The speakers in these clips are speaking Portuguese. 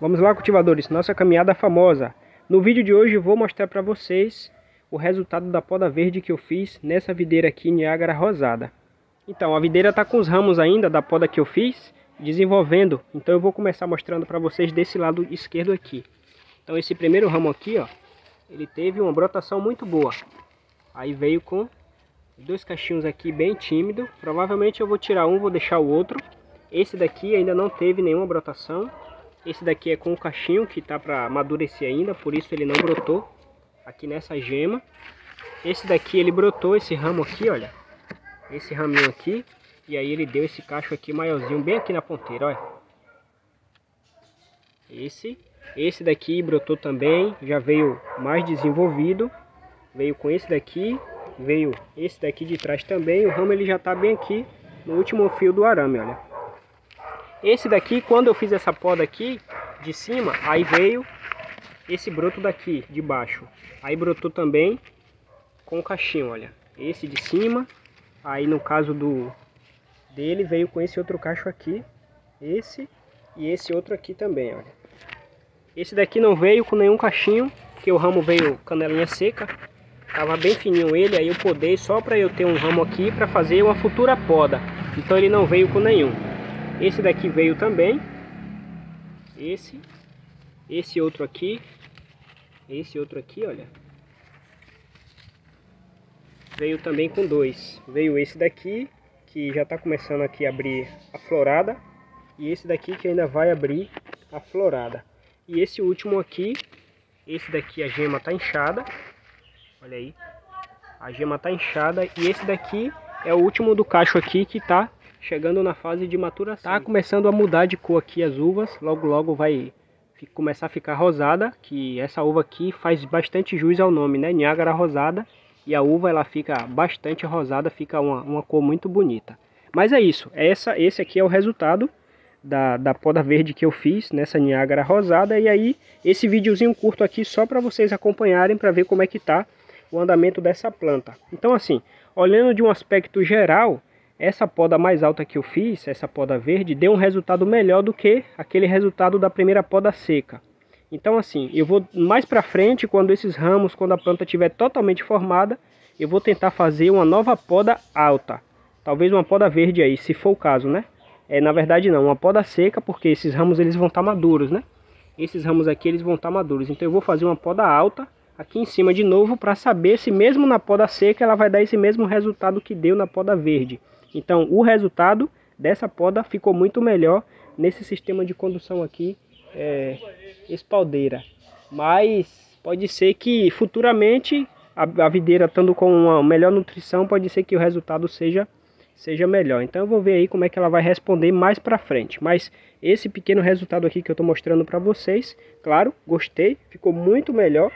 Vamos lá cultivadores, nossa caminhada famosa. No vídeo de hoje vou mostrar para vocês o resultado da poda verde que eu fiz nessa videira aqui Niágara Rosada. Então a videira está com os ramos ainda da poda que eu fiz, desenvolvendo. Então eu vou começar mostrando para vocês desse lado esquerdo aqui. Então esse primeiro ramo aqui, ó, ele teve uma brotação muito boa. Aí veio com dois cachinhos aqui bem tímido. Provavelmente eu vou tirar um, vou deixar o outro. Esse daqui ainda não teve nenhuma brotação. Esse daqui é com o cachinho que está para amadurecer ainda, por isso ele não brotou aqui nessa gema. Esse daqui ele brotou, esse ramo aqui, olha. Esse raminho aqui. E aí ele deu esse cacho aqui maiorzinho, bem aqui na ponteira, olha. Esse. Esse daqui brotou também, já veio mais desenvolvido. Veio com esse daqui, veio esse daqui de trás também. O ramo ele já está bem aqui no último fio do arame, olha. Esse daqui, quando eu fiz essa poda aqui, de cima, aí veio esse broto daqui, de baixo. Aí brotou também com o cachinho, olha. Esse de cima, aí no caso do dele, veio com esse outro cacho aqui. Esse e esse outro aqui também, olha. Esse daqui não veio com nenhum cachinho, porque o ramo veio canelinha seca. Tava bem fininho ele, aí eu podei só para eu ter um ramo aqui para fazer uma futura poda. Então ele não veio com nenhum. Esse daqui veio também. Esse. Esse outro aqui. Esse outro aqui, olha. Veio também com dois. Veio esse daqui, que já está começando aqui a abrir a florada. E esse daqui que ainda vai abrir a florada. E esse último aqui, esse daqui a gema está inchada. Olha aí. A gema está inchada. E esse daqui é o último do cacho aqui que está chegando na fase de maturação. Tá começando a mudar de cor aqui as uvas, logo logo vai começar a ficar rosada, que essa uva aqui faz bastante jus ao nome, né? Niágara rosada. E a uva ela fica bastante rosada, fica uma, uma cor muito bonita. Mas é isso, essa, esse aqui é o resultado da, da poda verde que eu fiz nessa Niágara rosada. E aí, esse videozinho curto aqui só para vocês acompanharem, para ver como é que tá o andamento dessa planta. Então assim, olhando de um aspecto geral, essa poda mais alta que eu fiz, essa poda verde, deu um resultado melhor do que aquele resultado da primeira poda seca. Então assim, eu vou mais para frente, quando esses ramos, quando a planta estiver totalmente formada, eu vou tentar fazer uma nova poda alta. Talvez uma poda verde aí, se for o caso, né? É, na verdade não, uma poda seca, porque esses ramos eles vão estar tá maduros, né? Esses ramos aqui eles vão estar tá maduros. Então eu vou fazer uma poda alta aqui em cima de novo para saber se mesmo na poda seca ela vai dar esse mesmo resultado que deu na poda verde. Então o resultado dessa poda ficou muito melhor nesse sistema de condução aqui é, espaldeira. Mas pode ser que futuramente a, a videira estando com uma melhor nutrição, pode ser que o resultado seja seja melhor. Então eu vou ver aí como é que ela vai responder mais para frente. Mas esse pequeno resultado aqui que eu estou mostrando para vocês, claro, gostei, ficou muito melhor.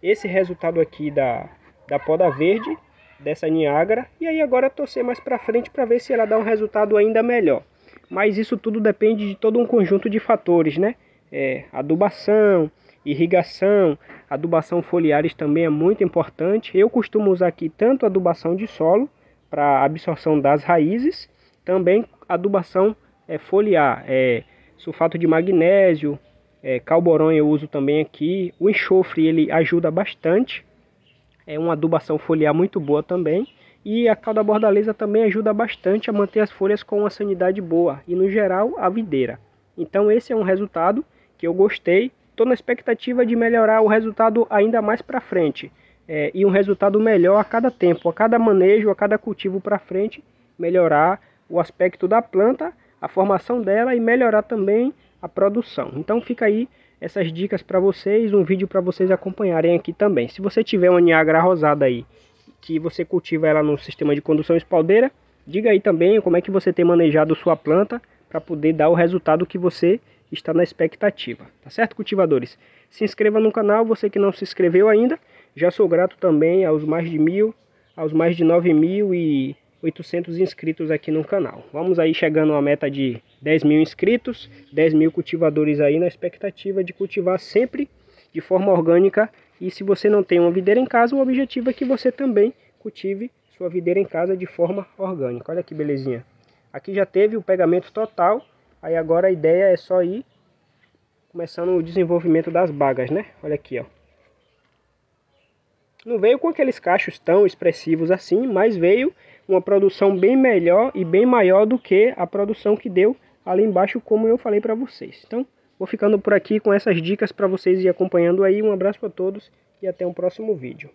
Esse resultado aqui da, da poda verde dessa Niagara e aí agora torcer mais para frente para ver se ela dá um resultado ainda melhor. Mas isso tudo depende de todo um conjunto de fatores, né? É, adubação, irrigação, adubação foliares também é muito importante. Eu costumo usar aqui tanto adubação de solo para absorção das raízes, também adubação é, foliar, é, sulfato de magnésio, é, eu uso também aqui. O enxofre ele ajuda bastante é uma adubação foliar muito boa também. E a calda bordaleza também ajuda bastante a manter as folhas com uma sanidade boa e no geral a videira. Então esse é um resultado que eu gostei. Estou na expectativa de melhorar o resultado ainda mais para frente. É, e um resultado melhor a cada tempo, a cada manejo, a cada cultivo para frente, melhorar o aspecto da planta, a formação dela e melhorar também a produção. Então fica aí essas dicas para vocês, um vídeo para vocês acompanharem aqui também. Se você tiver uma Niagara rosada aí, que você cultiva ela no sistema de condução espaldeira, diga aí também como é que você tem manejado sua planta para poder dar o resultado que você está na expectativa. Tá certo, cultivadores? Se inscreva no canal, você que não se inscreveu ainda. Já sou grato também aos mais de mil, aos mais de nove mil e 800 inscritos aqui no canal. Vamos aí chegando a meta de 10 mil inscritos, 10 mil cultivadores aí na expectativa de cultivar sempre de forma orgânica. E se você não tem uma videira em casa, o objetivo é que você também cultive sua videira em casa de forma orgânica. Olha que belezinha. Aqui já teve o pegamento total, aí agora a ideia é só ir começando o desenvolvimento das bagas, né? Olha aqui, ó. Não veio com aqueles cachos tão expressivos assim, mas veio uma produção bem melhor e bem maior do que a produção que deu ali embaixo, como eu falei para vocês. Então, vou ficando por aqui com essas dicas para vocês ir acompanhando aí. Um abraço para todos e até um próximo vídeo.